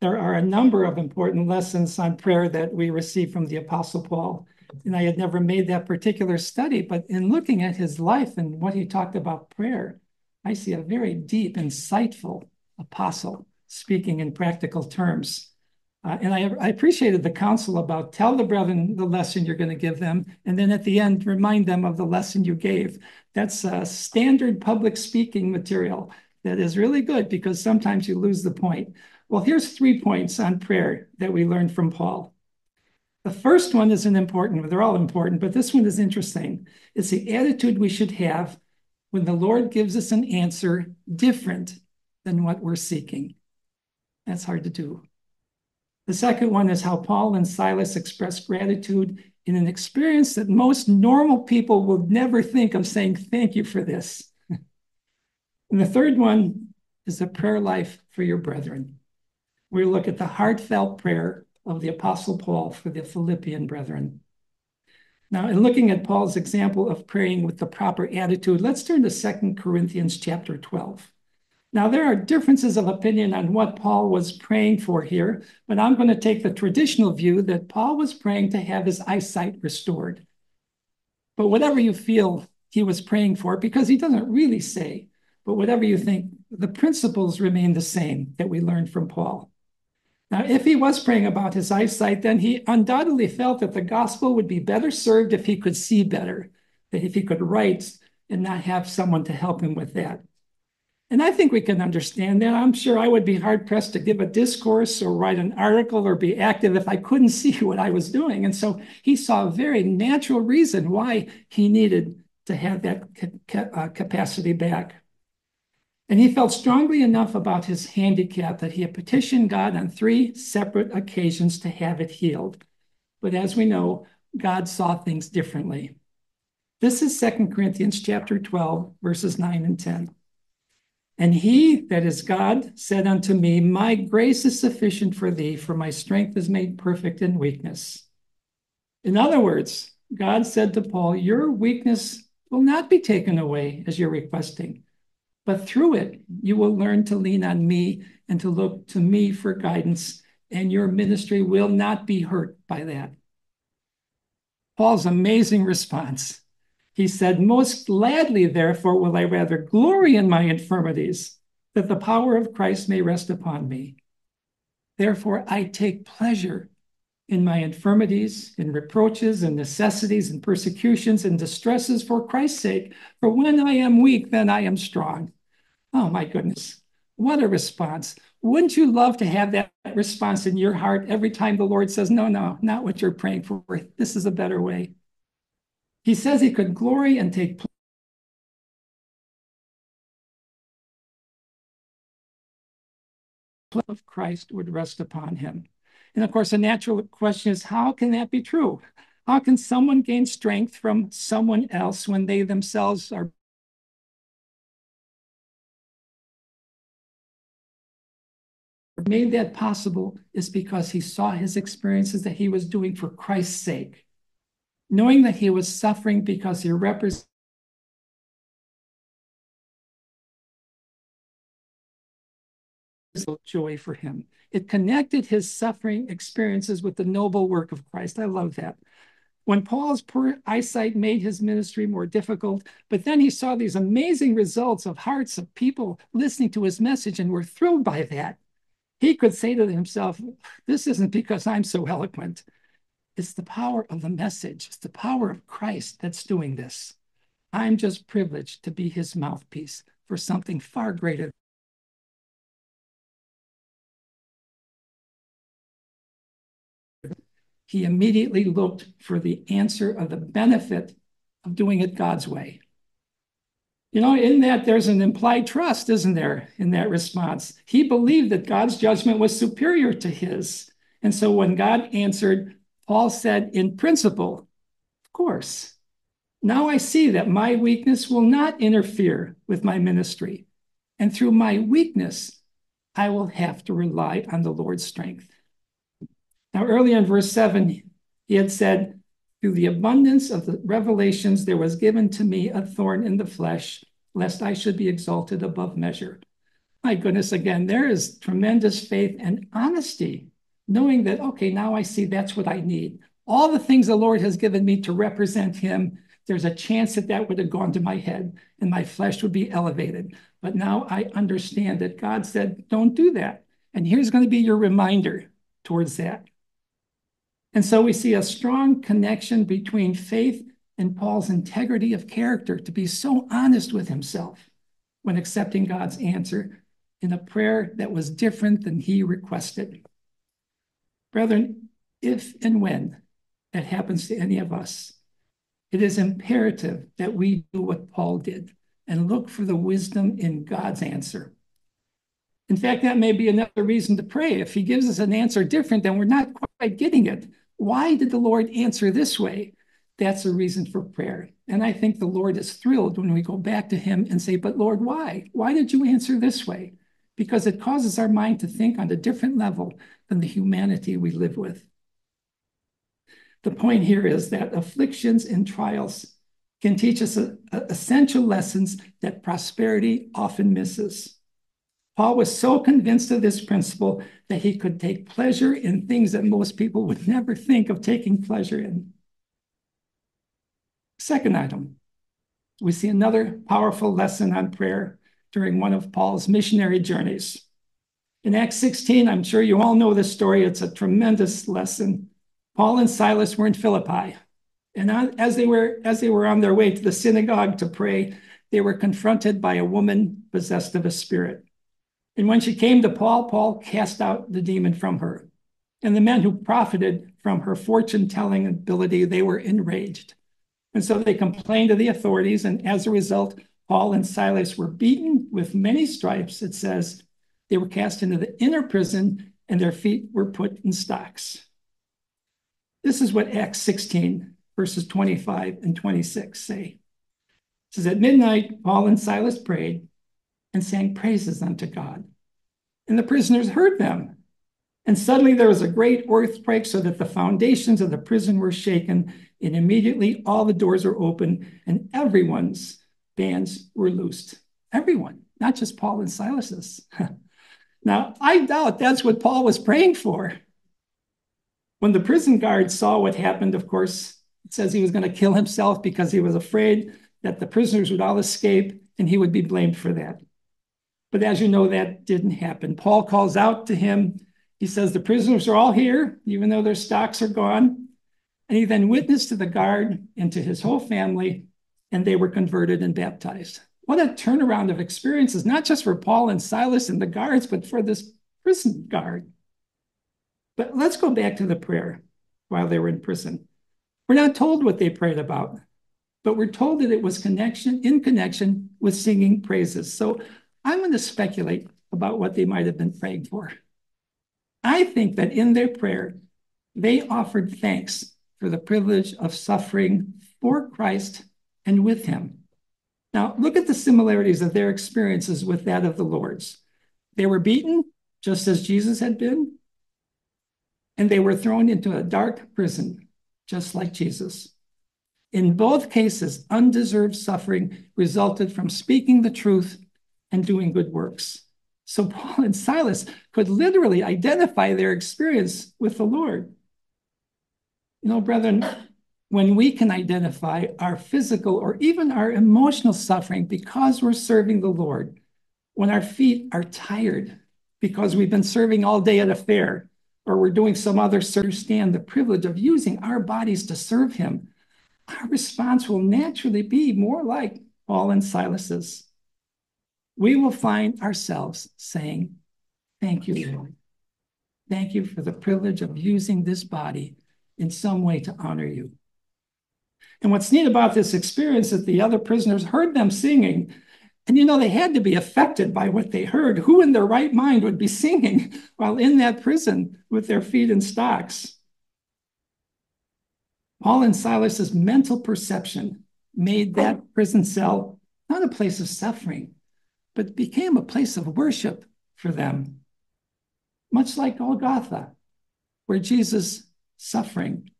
there are a number of important lessons on prayer that we receive from the Apostle Paul. And I had never made that particular study, but in looking at his life and what he talked about prayer, I see a very deep, insightful apostle speaking in practical terms. Uh, and I, I, appreciated the counsel about tell the brethren the lesson you're going to give them, and then at the end, remind them of the lesson you gave. That's a standard public speaking material that is really good because sometimes you lose the point. Well, here's three points on prayer that we learned from Paul. The first one is an important, they're all important, but this one is interesting. It's the attitude we should have when the Lord gives us an answer different than what we're seeking. That's hard to do. The second one is how Paul and Silas expressed gratitude in an experience that most normal people would never think of saying, Thank you for this. and the third one is a prayer life for your brethren. We look at the heartfelt prayer of the Apostle Paul for the Philippian brethren. Now, in looking at Paul's example of praying with the proper attitude, let's turn to Second Corinthians chapter 12. Now, there are differences of opinion on what Paul was praying for here, but I'm going to take the traditional view that Paul was praying to have his eyesight restored. But whatever you feel he was praying for, because he doesn't really say, but whatever you think, the principles remain the same that we learned from Paul. Now, if he was praying about his eyesight, then he undoubtedly felt that the gospel would be better served if he could see better, that if he could write and not have someone to help him with that. And I think we can understand that. I'm sure I would be hard pressed to give a discourse or write an article or be active if I couldn't see what I was doing. And so he saw a very natural reason why he needed to have that uh, capacity back. And he felt strongly enough about his handicap that he had petitioned God on three separate occasions to have it healed. But as we know, God saw things differently. This is 2 Corinthians chapter 12, verses 9 and 10. And he, that is God, said unto me, My grace is sufficient for thee, for my strength is made perfect in weakness. In other words, God said to Paul, Your weakness will not be taken away as you're requesting but through it, you will learn to lean on me and to look to me for guidance, and your ministry will not be hurt by that. Paul's amazing response. He said, Most gladly, therefore, will I rather glory in my infirmities, that the power of Christ may rest upon me. Therefore, I take pleasure in my infirmities, in reproaches, and necessities, and persecutions, and distresses for Christ's sake. For when I am weak, then I am strong. Oh my goodness. What a response. Wouldn't you love to have that response in your heart every time the Lord says, No, no, not what you're praying for. This is a better way. He says he could glory and take of Christ would rest upon him. And of course, the natural question is how can that be true? How can someone gain strength from someone else when they themselves are made that possible is because he saw his experiences that he was doing for Christ's sake, knowing that he was suffering because he represented joy for him. It connected his suffering experiences with the noble work of Christ. I love that. When Paul's poor eyesight made his ministry more difficult, but then he saw these amazing results of hearts of people listening to his message and were thrilled by that he could say to himself, This isn't because I'm so eloquent. It's the power of the message, it's the power of Christ that's doing this. I'm just privileged to be his mouthpiece for something far greater. He immediately looked for the answer of the benefit of doing it God's way. You know, in that there's an implied trust, isn't there, in that response? He believed that God's judgment was superior to his. And so when God answered, Paul said, in principle, of course. Now I see that my weakness will not interfere with my ministry. And through my weakness, I will have to rely on the Lord's strength. Now, earlier in verse 7, he had said, through the abundance of the revelations, there was given to me a thorn in the flesh, lest I should be exalted above measure. my goodness, again, there is tremendous faith and honesty, knowing that, okay, now I see that's what I need. All the things the Lord has given me to represent Him, there's a chance that that would have gone to my head and my flesh would be elevated. But now I understand that God said, don't do that. And here's going to be your reminder towards that. And so we see a strong connection between faith and Paul's integrity of character to be so honest with himself when accepting God's answer in a prayer that was different than he requested. Brethren, if and when that happens to any of us, it is imperative that we do what Paul did and look for the wisdom in God's answer. In fact, that may be another reason to pray. If he gives us an answer different, then we're not quite getting it. Why did the Lord answer this way? That's a reason for prayer. And I think the Lord is thrilled when we go back to him and say, But Lord, why? Why did you answer this way? Because it causes our mind to think on a different level than the humanity we live with. The point here is that afflictions and trials can teach us a, a essential lessons that prosperity often misses. Paul was so convinced of this principle that he could take pleasure in things that most people would never think of taking pleasure in. Second item, we see another powerful lesson on prayer during one of Paul's missionary journeys. In Acts 16, I'm sure you all know this story. It's a tremendous lesson. Paul and Silas were in Philippi, and as they were as they were on their way to the synagogue to pray, they were confronted by a woman possessed of a spirit. And when she came to Paul, Paul cast out the demon from her. And the men who profited from her fortune telling ability, they were enraged. And so they complained to the authorities. And as a result, Paul and Silas were beaten with many stripes. It says they were cast into the inner prison and their feet were put in stocks. This is what Acts 16, verses 25 and 26 say. It says, At midnight, Paul and Silas prayed and sang praises unto God. And the prisoners heard them. And suddenly there was a great earthquake, so that the foundations of the prison were shaken, and immediately all the doors were open, and everyone's bands were loosed. Everyone, not just Paul and Silas's. now, I doubt that's what Paul was praying for. When the prison guard saw what happened, of course, it says he was going to kill himself because he was afraid that the prisoners would all escape and he would be blamed for that. But as you know, that didn't happen. Paul calls out to him. He says, The prisoners are all here, even though their stocks are gone. And he then witnessed to the guard and to his whole family, and they were converted and baptized. What a turnaround of experiences, not just for Paul and Silas and the guards, but for this prison guard. But let's go back to the prayer while they were in prison. We're not told what they prayed about, but we're told that it was connection in connection with singing praises. So I'm going to speculate about what they might have been praying for. I think that in their prayer, they offered thanks for the privilege of suffering for Christ and with him. Now, look at the similarities of their experiences with that of the Lord's. They were beaten just as Jesus had been, and they were thrown into a dark prison just like Jesus. In both cases, undeserved suffering resulted from speaking the truth and doing good works. So Paul and Silas could literally identify their experience with the Lord. You know, brethren, when we can identify our physical or even our emotional suffering because we're serving the Lord, when our feet are tired because we've been serving all day at a fair, or we're doing some other service, understand the privilege of using our bodies to serve him, our response will naturally be more like Paul and Silas's we will find ourselves saying, Thank you, Lord. Thank you for the privilege of using this body in some way to honor you. And what's neat about this experience is that the other prisoners heard them singing. And you know, they had to be affected by what they heard. Who in their right mind would be singing while in that prison with their feet in stocks? Paul and Silas's mental perception made that prison cell not a place of suffering, but became a place of worship for them, much like Golgotha, where Jesus' suffering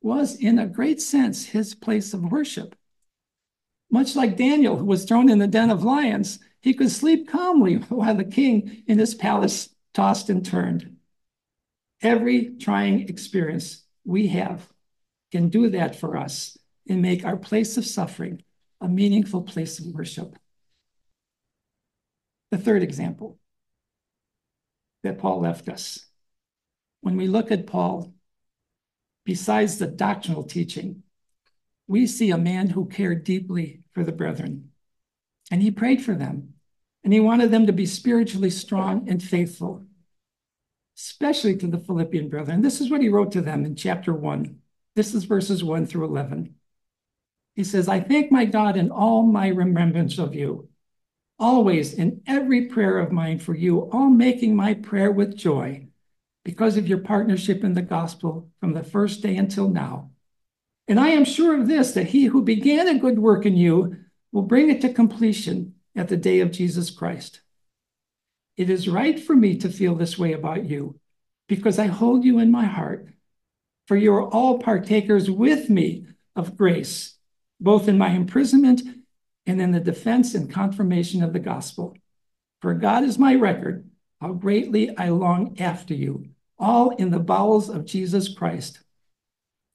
was, in a great sense, his place of worship. Much like Daniel, who was thrown in the den of lions, He could sleep calmly while the king in his palace tossed and turned. Every trying experience we have can do that for us and make our place of suffering a meaningful place of worship. The third example that Paul left us. When we look at Paul, besides the doctrinal teaching, we see a man who cared deeply for the brethren. And he prayed for them. And he wanted them to be spiritually strong and faithful, especially to the Philippian brethren. This is what he wrote to them in chapter 1. This is verses 1 through 11. He says, I thank my God in all my remembrance of you, always in every prayer of mine for you, all making my prayer with joy because of your partnership in the gospel from the first day until now. And I am sure of this, that he who began a good work in you will bring it to completion at the day of Jesus Christ. It is right for me to feel this way about you because I hold you in my heart, for you are all partakers with me of grace, both in my imprisonment and in the defense and confirmation of the gospel. For God is my record, how greatly I long after you, all in the bowels of Jesus Christ.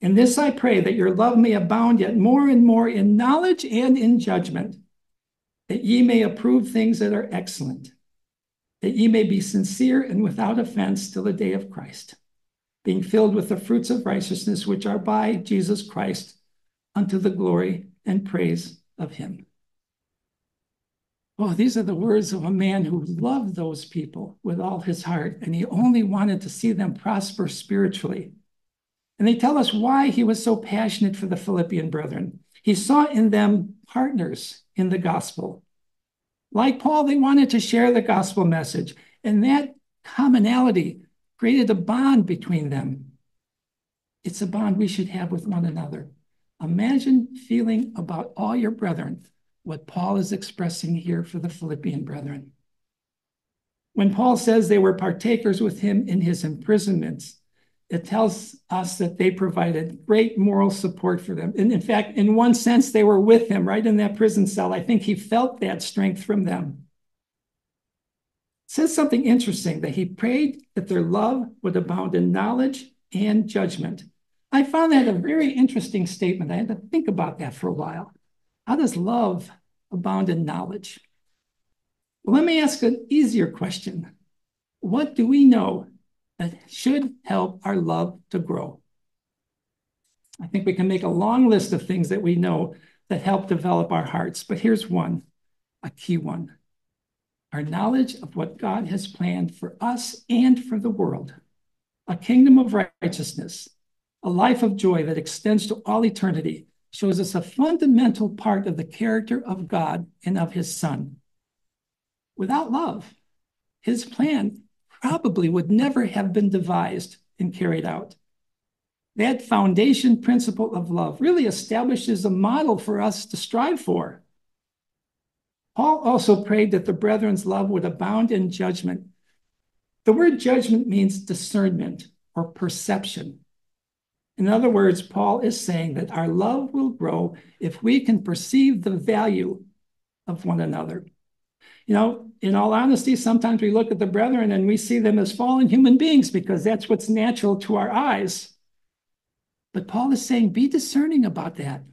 In this I pray that your love may abound yet more and more in knowledge and in judgment, that ye may approve things that are excellent, that ye may be sincere and without offense till the day of Christ, being filled with the fruits of righteousness which are by Jesus Christ unto the glory and praise of him. Oh, these are the words of a man who loved those people with all his heart, and he only wanted to see them prosper spiritually. And they tell us why he was so passionate for the Philippian brethren. He saw in them partners in the gospel. Like Paul, they wanted to share the gospel message, and that commonality created a bond between them. It's a bond we should have with one another. Imagine feeling about all your brethren what Paul is expressing here for the Philippian brethren. When Paul says they were partakers with him in his imprisonments, it tells us that they provided great moral support for them. And in fact, in one sense, they were with him right in that prison cell. I think he felt that strength from them. It says something interesting that he prayed that their love would abound in knowledge and judgment. I found that a very interesting statement. I had to think about that for a while. How does love abound in knowledge? Let me ask an easier question. What do we know that should help our love to grow. I think we can make a long list of things that we know that help develop our hearts, but here's one, a key one. Our knowledge of what God has planned for us and for the world, a kingdom of righteousness, a life of joy that extends to all eternity, shows us a fundamental part of the character of God and of his Son. Without love, his plan probably would never have been devised and carried out. That foundation principle of love really establishes a model for us to strive for. Paul also prayed that the brethren's love would abound in judgment. The word judgment means discernment or perception. In other words, Paul is saying that our love will grow if we can perceive the value of one another. You know, in all honesty, sometimes we look at the brethren and we see them as fallen human beings because that's what's natural to our eyes. But Paul is saying, be discerning about that.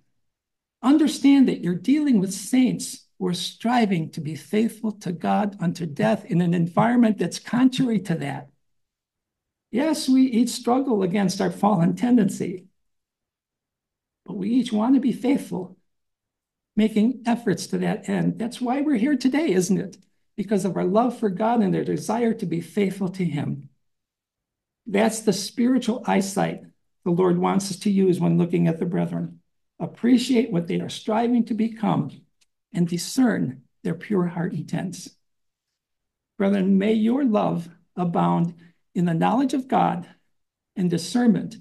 Understand that you're dealing with saints who are striving to be faithful to God unto death in an environment that's contrary to that. Yes, we each struggle against our fallen tendency, but we each want to be faithful making efforts to that end. That's why we're here today, isn't it? Because of our love for God and their desire to be faithful to Him. That's the spiritual eyesight the Lord wants us to use when looking at the brethren. Appreciate what they are striving to become and discern their pure heart intents. Brethren, may your love abound in the knowledge of God and discernment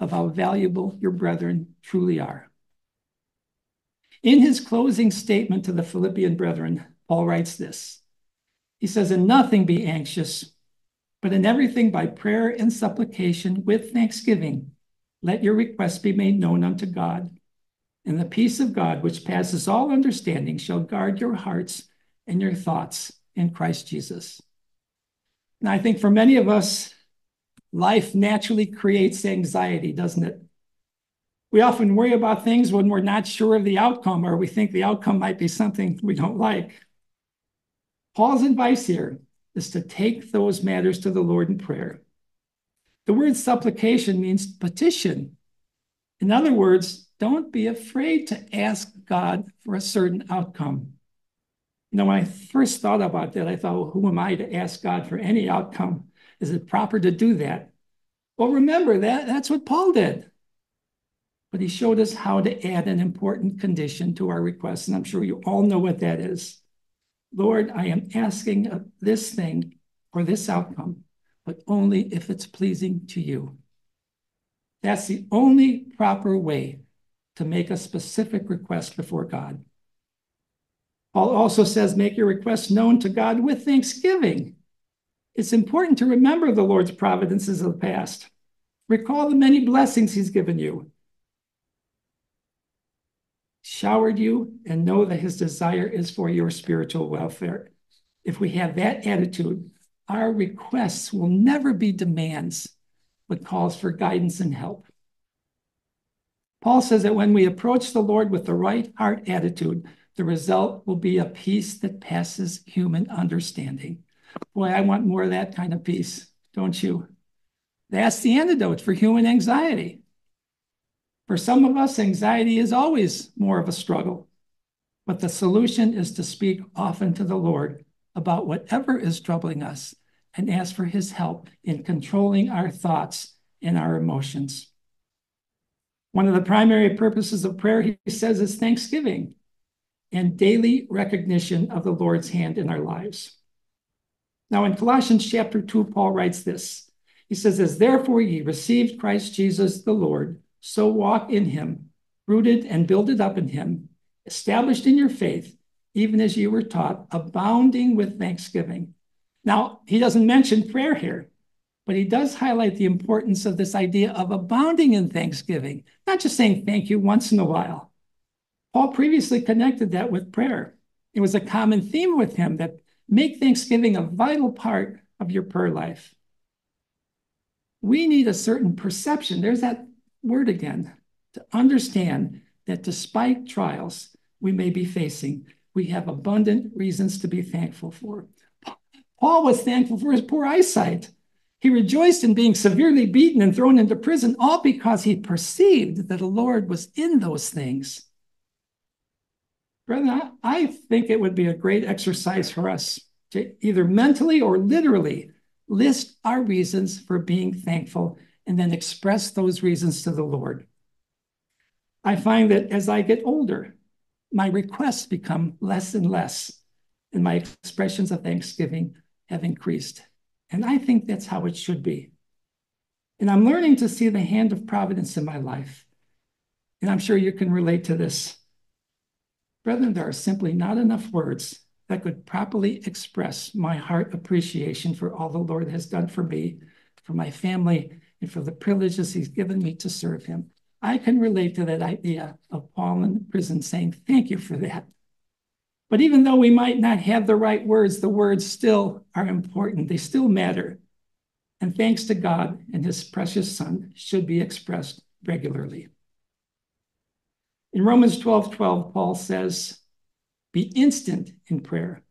of how valuable your brethren truly are. In his closing statement to the Philippian brethren, Paul writes this He says, In nothing be anxious, but in everything by prayer and supplication with thanksgiving, let your requests be made known unto God. And the peace of God, which passes all understanding, shall guard your hearts and your thoughts in Christ Jesus. And I think for many of us, life naturally creates anxiety, doesn't it? We often worry about things when we're not sure of the outcome or we think the outcome might be something we don't like. Paul's advice here is to take those matters to the Lord in prayer. The word supplication means petition. In other words, don't be afraid to ask God for a certain outcome. You know, when I first thought about that, I thought, well, who am I to ask God for any outcome? Is it proper to do that? Well, remember that that's what Paul did. But he showed us how to add an important condition to our request. And I'm sure you all know what that is. Lord, I am asking this thing or this outcome, but only if it's pleasing to you. That's the only proper way to make a specific request before God. Paul also says, make your requests known to God with thanksgiving. It's important to remember the Lord's providences of the past. Recall the many blessings he's given you, showered you, and know that his desire is for your spiritual welfare. If we have that attitude, our requests will never be demands, but calls for guidance and help. Paul says that when we approach the Lord with the right heart attitude, the result will be a peace that passes human understanding. Boy, I want more of that kind of peace, don't you? That's the antidote for human anxiety. For some of us, anxiety is always more of a struggle, but the solution is to speak often to the Lord about whatever is troubling us and ask for his help in controlling our thoughts and our emotions. One of the primary purposes of prayer, he says, is thanksgiving and daily recognition of the Lord's hand in our lives. Now, in Colossians chapter 2, Paul writes this. He says, As therefore ye received Christ Jesus the Lord, so walk in him, rooted and builded up in him, established in your faith, even as you were taught, abounding with thanksgiving. Now, he doesn't mention prayer here, but he does highlight the importance of this idea of abounding in thanksgiving, not just saying thank you once in a while. Paul previously connected that with prayer. It was a common theme with him that make Thanksgiving a vital part of your prayer life. We need a certain perception, there's that word again, to understand that despite trials we may be facing, we have abundant reasons to be thankful for. Paul was thankful for his poor eyesight. He rejoiced in being severely beaten and thrown into prison, all because he perceived that the Lord was in those things. Brethren, I think it would be a great exercise for us to either mentally or literally list our reasons for being thankful and then express those reasons to the Lord. I find that as I get older, my requests become less and less, and my expressions of thanksgiving have increased. And I think that's how it should be. And I'm learning to see the hand of providence in my life. And I'm sure you can relate to this. Brethren, there are simply not enough words that could properly express my heart appreciation for all the Lord has done for me, for my family, and for the privileges he's given me to serve him. I can relate to that idea of Paul in prison saying, Thank you for that. But even though we might not have the right words, the words still are important. They still matter. And thanks to God and his precious son should be expressed regularly. In Romans 12 12, Paul says, Be instant in prayer.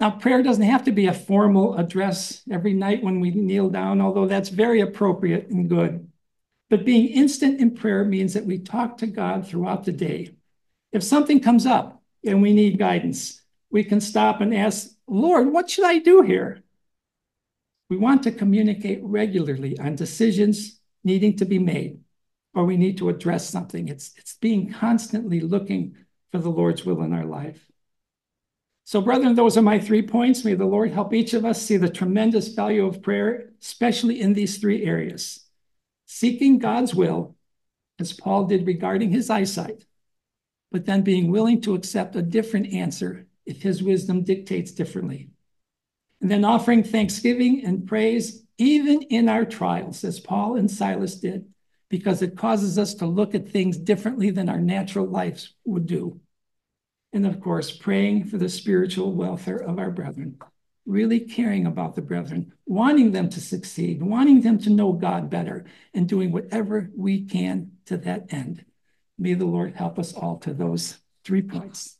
Now, prayer doesn't have to be a formal address every night when we kneel down, although that's very appropriate and good. But being instant in prayer means that we talk to God throughout the day. If something comes up and we need guidance, we can stop and ask, Lord, what should I do here? We want to communicate regularly on decisions needing to be made or we need to address something. It's, it's being constantly looking for the Lord's will in our life. So, brethren, those are my three points. May the Lord help each of us see the tremendous value of prayer, especially in these three areas seeking God's will, as Paul did regarding his eyesight, but then being willing to accept a different answer if his wisdom dictates differently. And then offering thanksgiving and praise even in our trials, as Paul and Silas did, because it causes us to look at things differently than our natural lives would do. And of course, praying for the spiritual welfare of our brethren, really caring about the brethren, wanting them to succeed, wanting them to know God better, and doing whatever we can to that end. May the Lord help us all to those three points.